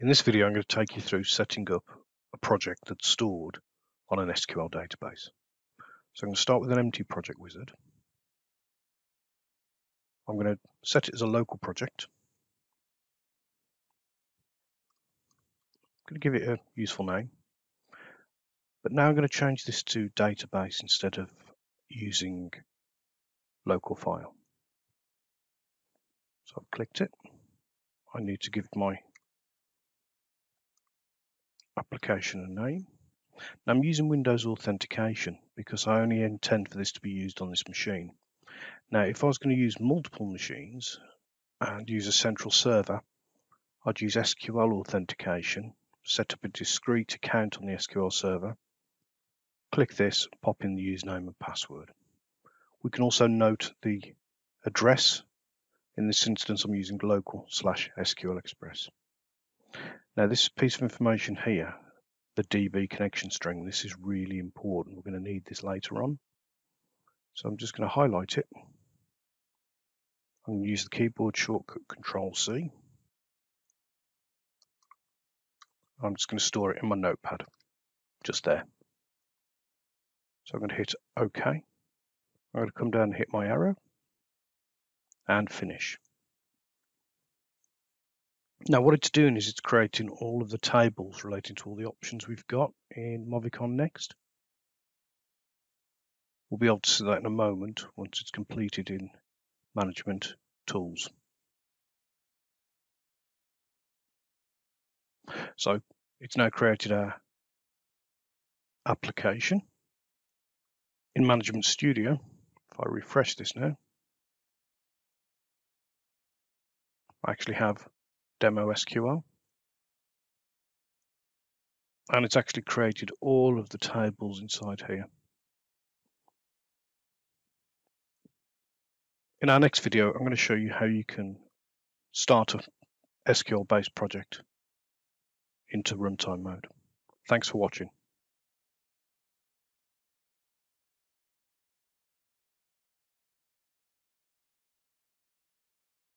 In this video, I'm going to take you through setting up a project that's stored on an SQL database. So I'm going to start with an empty project wizard. I'm going to set it as a local project. I'm going to give it a useful name. But now I'm going to change this to database instead of using local file. So I've clicked it. I need to give my application and name. Now I'm using Windows Authentication because I only intend for this to be used on this machine. Now if I was going to use multiple machines and use a central server, I'd use SQL Authentication, set up a discrete account on the SQL server, click this, pop in the username and password. We can also note the address. In this instance, I'm using local slash SQL Express. Now this piece of information here, the DB connection string, this is really important. We're going to need this later on. So I'm just going to highlight it. I'm going to use the keyboard shortcut Control C. I'm just going to store it in my notepad, just there. So I'm going to hit OK. I'm going to come down and hit my arrow and finish. Now what it's doing is it's creating all of the tables relating to all the options we've got in Movicon Next. We'll be able to see that in a moment once it's completed in Management Tools. So it's now created our application. In Management Studio, if I refresh this now, I actually have demo SQL. And it's actually created all of the tables inside here. In our next video, I'm going to show you how you can start a SQL based project into runtime mode. Thanks for watching.